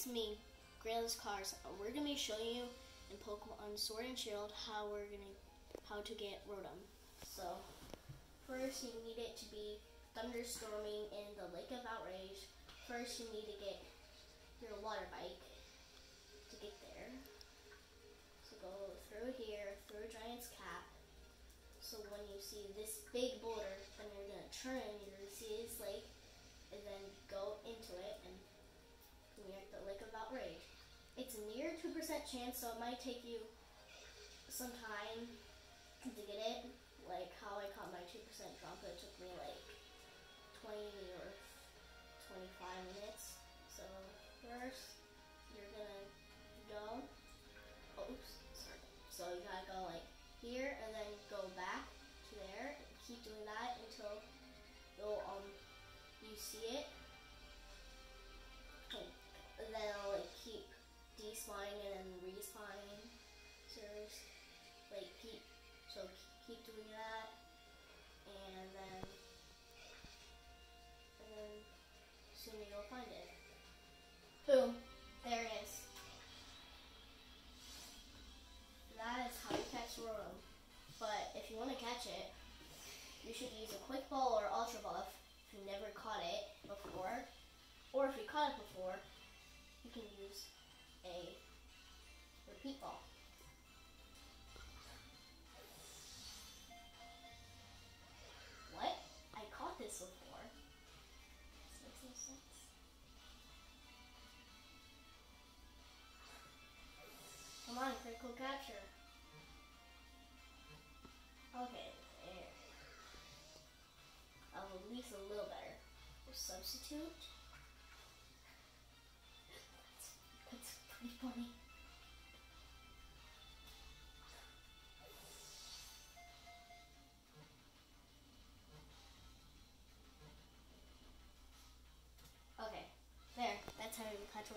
it's me, Grayless Cars. We're gonna be showing you in Pokemon Sword and Shield how we're gonna how to get Rotom. So first you need it to be thunderstorming in the Lake of Outrage. First you need to get your water bike to get there. So go through here, through Giant's Cap. So when you see this big boulder, then you're gonna turn you're gonna see this lake and then go into it and It's a near 2% chance, so it might take you some time to get it. Like how I caught my 2% drop, it took me like 20 or 25 minutes. So first, you're gonna go, oops, sorry. So you gotta go like here and then go back to there. Keep doing that until you'll, um, you see it. Despawning and then respawning. So there's, like keep so keep doing that and then and then soon you'll find it. Boom. There it is. That is how you catch Rotom. But if you want to catch it, you should use a quick ball or ultra buff if you never caught it before. Or if you caught it before, you can use ball. What? I caught this before. This makes no sense. Come on, critical capture. Okay, there. I'll at least a little better. Substitute. That's, that's pretty funny. How